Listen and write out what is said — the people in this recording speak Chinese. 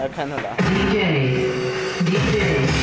来看他打。DJ DJ